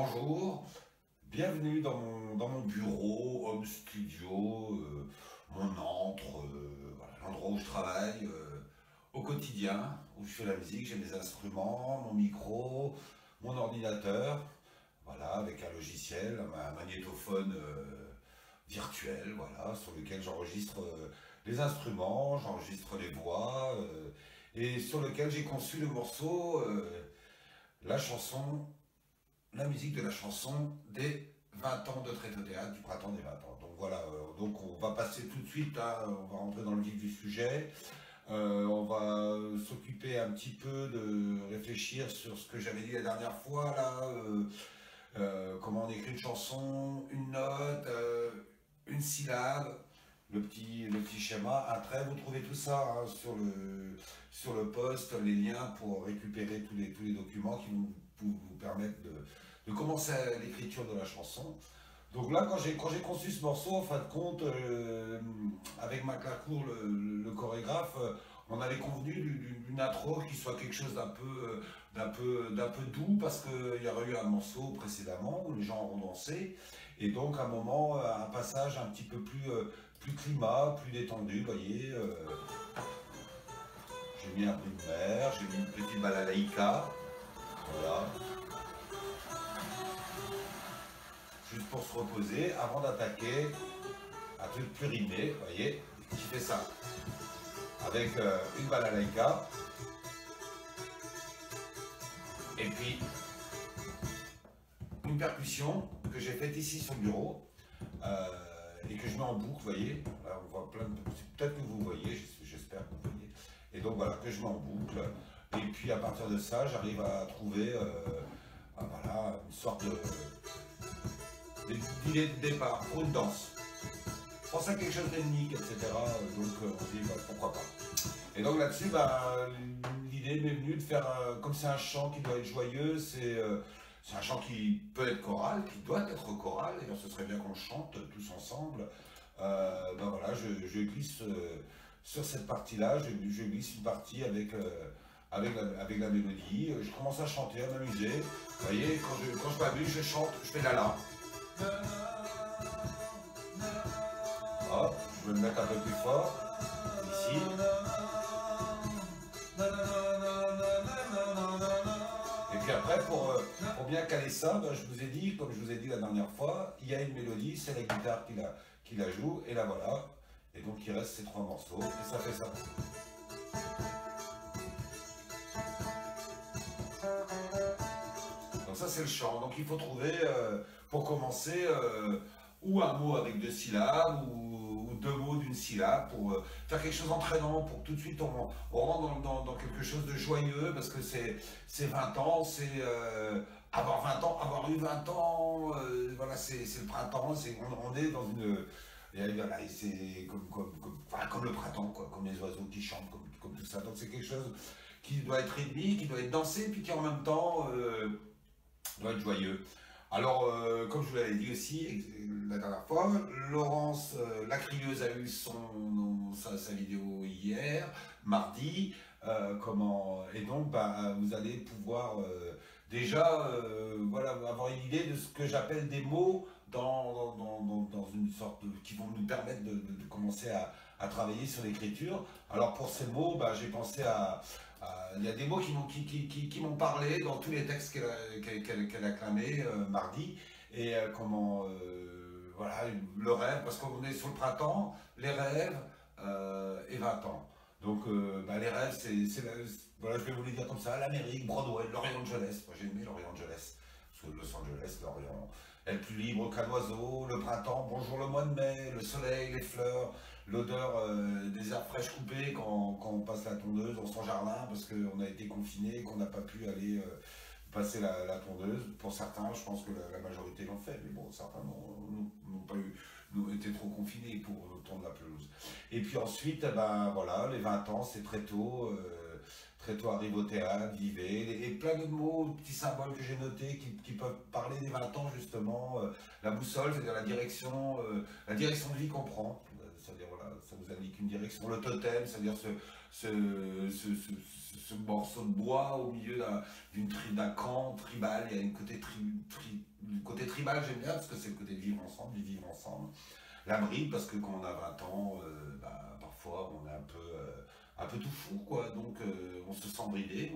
Bonjour, bienvenue dans mon, bureau, home studio, euh, mon antre, euh, l'endroit où je travaille euh, au quotidien, où je fais la musique, j'ai mes instruments, mon micro, mon ordinateur, voilà, avec un logiciel, un, magnétophone virtuel, voilà, sur lequel j'enregistre les instruments, j'enregistre les voix, et sur lequel j'ai conçu le morceau, la chanson la musique de la chanson des 20 ans de traité théâtre du printemps des 20 ans. Donc voilà, euh, donc on va passer tout de suite, hein, on va rentrer dans le vif du sujet. Euh, on va s'occuper un petit peu de réfléchir sur ce que j'avais dit la dernière fois, là, euh, comment on écrit une chanson, une note, une syllabe, le petit, le petit schéma. Après, vous trouvez tout ça hein, sur, le, sur le post, les liens pour récupérer tous les, tous les documents qui vont vous, vous permettre de, de commencer l'écriture de la chanson. Donc là, quand j'ai conçu ce morceau, en fin de compte, euh, avec Mac Lacour, le, chorégraphe, euh, on avait convenu d'une intro qui soit quelque chose d'un peu, d'un peu, peu doux, parce qu'il y aurait eu un morceau précédemment où les gens ont dansé, et donc un moment, un passage un petit peu plus, euh, plus climat, plus détendu, vous voyez. j'ai mis un peu de mer, j'ai mis une petite balalaïka, voilà. juste pour se reposer avant d'attaquer un truc plus rimé, vous voyez, qui fait ça. Avec euh, une balalaïka. Et puis, une percussion que j'ai faite ici sur le bureau. Euh, et que je mets en boucle, vous voyez. Là, on voit plein de... Peut-être que vous voyez, j'espère que vous voyez. Et donc voilà, que je mets en boucle. Et puis à partir de ça, j'arrive à trouver euh, voilà, une sorte d'idée de départ pour une danse. Pensais à quelque chose d'ethnique, etc. Donc euh, on se dit bah, pourquoi pas. Et donc là-dessus, bah, l'idée m'est venue de faire, euh, comme c'est un chant qui doit être joyeux, euh, c'est un chant qui peut être choral, qui doit être choral, et ce serait bien qu'on chante tous ensemble. ben voilà, je, glisse sur cette partie-là, je, glisse une partie avec, avec, la, avec la mélodie, je commence à chanter, à m'amuser. Vous voyez, quand je, quand je m'amuse, je chante, je fais la la. Hop, je vais le mettre un peu plus fort. Ici. Et puis après, pour, euh, pour bien caler ça, ben, je vous ai dit, comme je vous ai dit la dernière fois, il y a une mélodie, c'est la guitare qui la, qui la joue, et la voilà. Et donc il reste ces trois morceaux, et ça fait ça. C'est le chant. Donc il faut trouver, euh, pour commencer, euh, ou un mot avec deux syllabes, ou, deux mots d'une syllabe, pour euh, faire quelque chose d'entraînant, pour tout de suite on, rentre dans, quelque chose de joyeux, parce que c'est 20 ans, c'est avoir 20 ans, avoir eu 20 ans, voilà, c'est le printemps, on, est dans une... c'est comme, comme, le printemps, quoi, comme les oiseaux qui chantent, comme, tout ça. Donc c'est quelque chose qui doit être rythmique, qui doit être dansé, puis qui en même temps être joyeux. Alors, euh, comme je vous l'avais dit aussi la dernière fois, Laurence euh, a eu son, sa, vidéo hier, mardi, euh, comment, et donc bah, vous allez pouvoir déjà voilà, avoir une idée de ce que j'appelle des mots dans, dans, une sorte qui vont nous permettre de, commencer à, travailler sur l'écriture. Alors pour ces mots, bah, j'ai pensé à, il y a des mots qui m'ont qui, qui, qui, parlé dans tous les textes qu'elle a clamés euh, mardi. Et euh, comment, euh, voilà, le rêve, parce qu'on est sur le printemps, les rêves et 20 ans. Donc bah, les rêves, c'est, voilà, je vais vous les dire comme ça, l'Amérique, Broadway, Los Angeles. Moi j'ai aimé Los Angeles. Los Angeles, l'Orient, être plus libre qu'un oiseau, le printemps, bonjour le mois de mai, le soleil, les fleurs, l'odeur euh, des herbes fraîches coupées quand, on passe la tondeuse dans son jardin parce qu'on a été confiné, qu'on n'a pas pu aller euh, passer la, tondeuse. Pour certains, je pense que la, majorité l'ont fait, mais bon, certains n'ont pas eu, nous été trop confinés pour tondre la pelouse. Et puis ensuite, eh ben voilà, les 20 ans, c'est très tôt. Euh, très tôt arrive au théâtre, vivez, et, plein de mots, petits symboles que j'ai notés qui, peuvent parler des 20 ans justement. La boussole, c'est-à-dire la direction, la direction de vie qu'on prend, c'est-à-dire voilà, ça vous indique une direction. Le totem, c'est-à-dire ce, morceau de bois au milieu d'une d'un camp tribal. Il y a une côté, côté tribal, j'aime bien, parce que c'est le côté vivre ensemble, du vivre ensemble. La bride, parce que quand on a 20 ans, euh, bah, parfois on est un peu, euh, un peu tout fou, quoi. Donc euh, on se sent bridé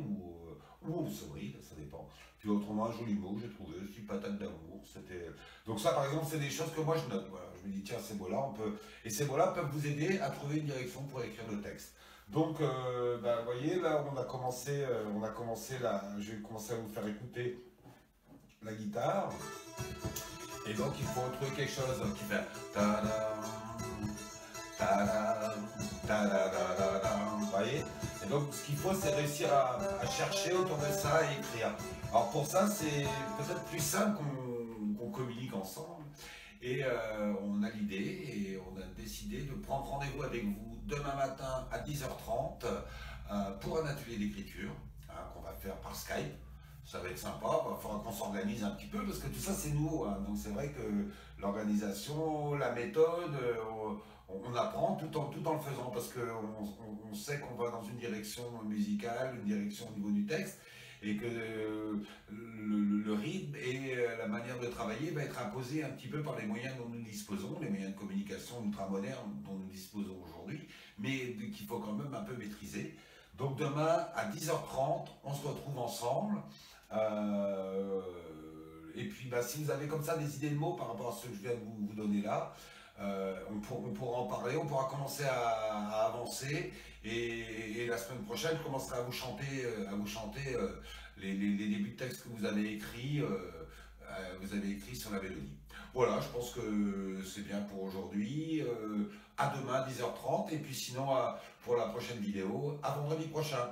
ou on bride, ça dépend. Puis autrement, un joli mot, j'ai trouvé, je suis patate d'amour. C'était... Donc ça, par exemple, c'est des choses que moi je note. Voilà. Je me dis, tiens, ces mots-là, on peut... Et ces mots-là peuvent vous aider à trouver une direction pour écrire le texte. Donc, bah, vous voyez, là, on a commencé, on a commencé là, je vais commencer à vous faire écouter la guitare. Et donc il faut trouver quelque chose qui fait donc ce qu'il faut c'est réussir à, chercher autour de ça et écrire. Alors pour ça c'est peut-être plus simple qu'on communique ensemble. Et euh, on a l'idée et on a décidé de prendre rendez-vous avec vous demain matin à 10h30 euh, pour un atelier d'écriture hein, qu'on va faire par Skype ça va être sympa, il faudra qu'on s'organise un petit peu parce que tout ça c'est nouveau. Hein. Donc c'est vrai que l'organisation, la méthode, euh, on, apprend tout en, tout en le faisant parce qu'on on sait qu'on va dans une direction musicale, une direction au niveau du texte et que le, le, rythme et euh, la manière de travailler va être imposé un petit peu par les moyens dont nous disposons, les moyens de communication ultra-modernes dont nous disposons aujourd'hui, mais qu'il faut quand même un peu maîtriser. Donc demain à 10h30, on se retrouve ensemble. Euh, et puis, bah, si vous avez comme ça des idées de mots par rapport à ce que je viens de vous, donner là, euh, on, pourra en parler, on pourra commencer à, avancer. Et, la semaine prochaine, je commencerai à vous chanter, euh, à vous chanter les, débuts de texte que vous avez écrits, vous avez écrit sur la mélodie. Voilà, je pense que c'est bien pour aujourd'hui. à demain, 10h30. Et puis sinon, pour la prochaine vidéo, à vendredi prochain.